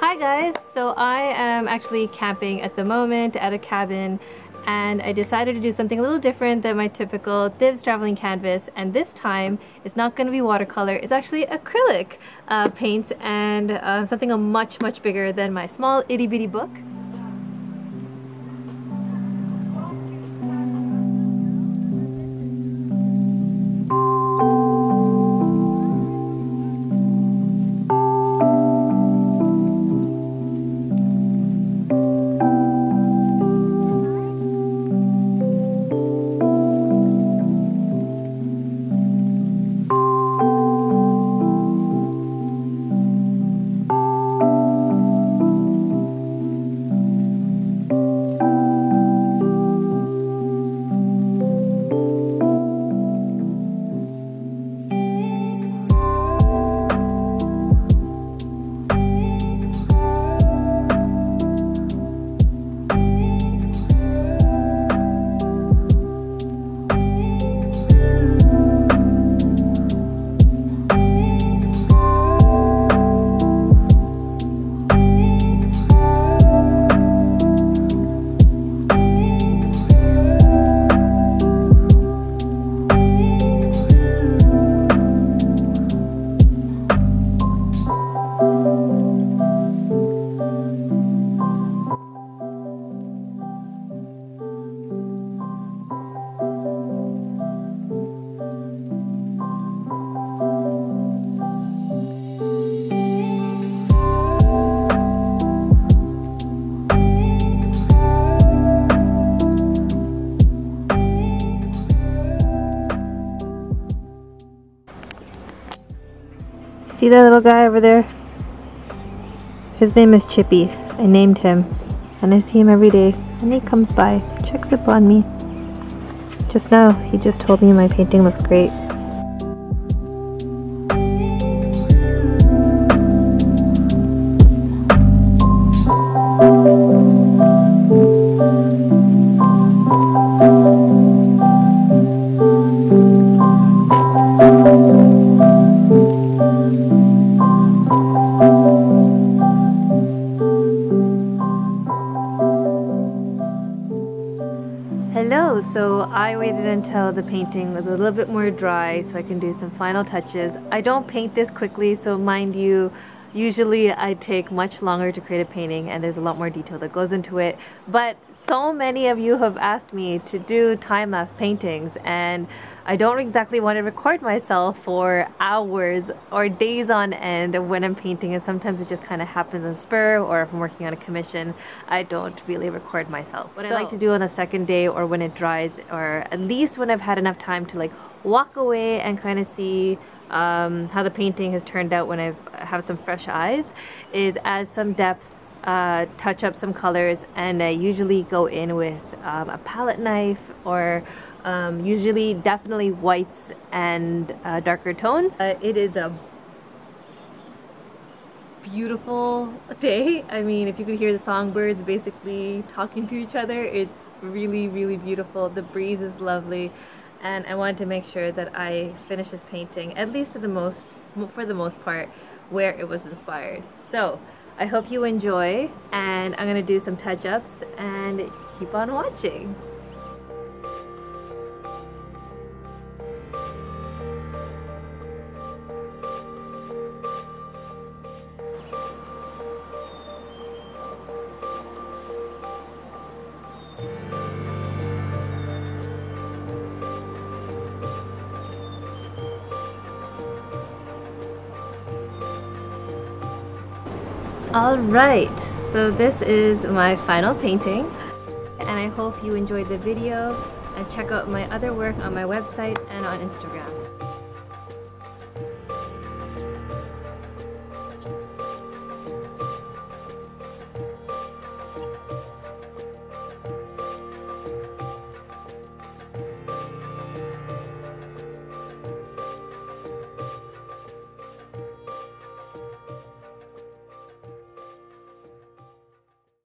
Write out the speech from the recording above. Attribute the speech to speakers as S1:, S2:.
S1: Hi guys! So I am actually camping at the moment at a cabin and I decided to do something a little different than my typical Thibs traveling canvas and this time it's not going to be watercolor, it's actually acrylic uh, paints and uh, something much much bigger than my small itty bitty book. See that little guy over there? His name is Chippy. I named him. And I see him every day. And he comes by, checks up on me. Just now, he just told me my painting looks great. So I waited until the painting was a little bit more dry so I can do some final touches. I don't paint this quickly, so mind you, usually I take much longer to create a painting and there's a lot more detail that goes into it. But so many of you have asked me to do time-lapse paintings and I don't exactly want to record myself for hours or days on end when I'm painting and sometimes it just kind of happens on spur or if I'm working on a commission I don't really record myself. What so, I like to do on the second day or when it dries or at least when I've had enough time to like walk away and kind of see um, how the painting has turned out when I have some fresh eyes is add some depth uh, touch up some colors and I usually go in with um, a palette knife or um, usually definitely whites and uh, darker tones. Uh, it is a beautiful day. I mean, if you could hear the songbirds basically talking to each other, it's really, really beautiful. The breeze is lovely and I wanted to make sure that I finish this painting, at least to the most, for the most part, where it was inspired. So, I hope you enjoy and I'm gonna do some touch-ups and keep on watching. Alright, so this is my final painting and I hope you enjoyed the video and check out my other work on my website and on Instagram.